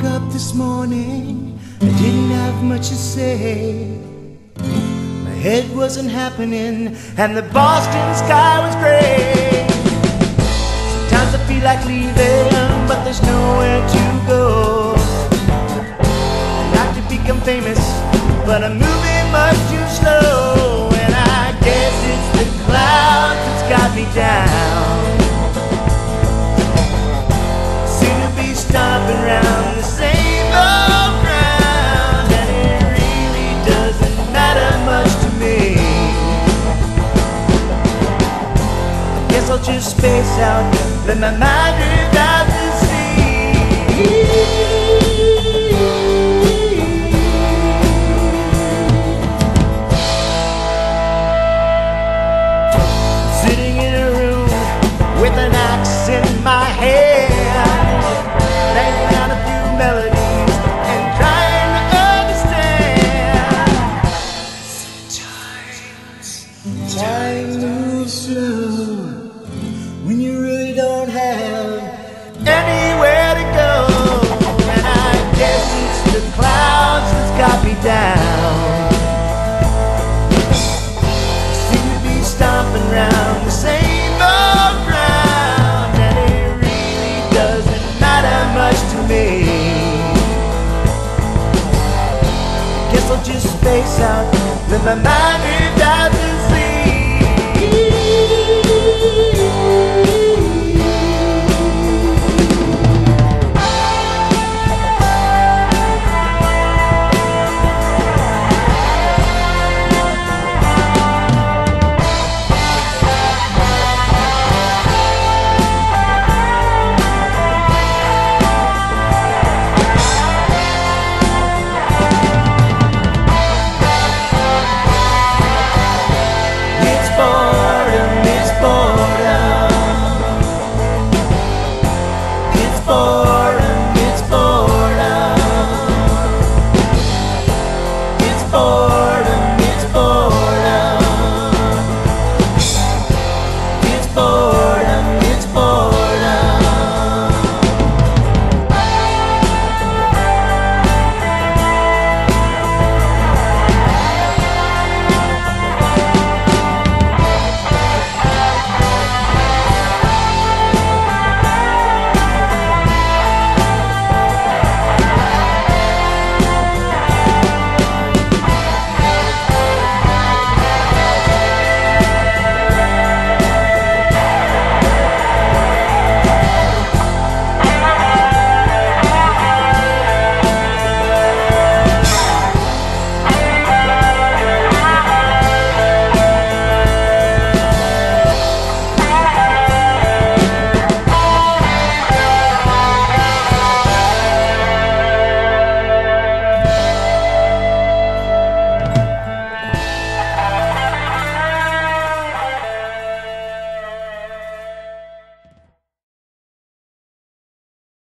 woke up this morning, I didn't have much to say. My head wasn't happening, and the Boston sky was gray. Sometimes I feel like leaving, but there's nowhere to go. I'd like to become famous, but I'm moving much too slow. And I guess it's the clouds that's got me down. Stomping around the same old ground, and it really doesn't matter much to me. I Guess I'll just space out, let my mind drift out to sea. Sitting in a room with an axe in my hand, moves when you really don't have anywhere to go. And I guess it's the clouds that's got me down. Seem to be stomping round the same old ground, and it really doesn't matter much to me. Guess I'll just space out, let my mind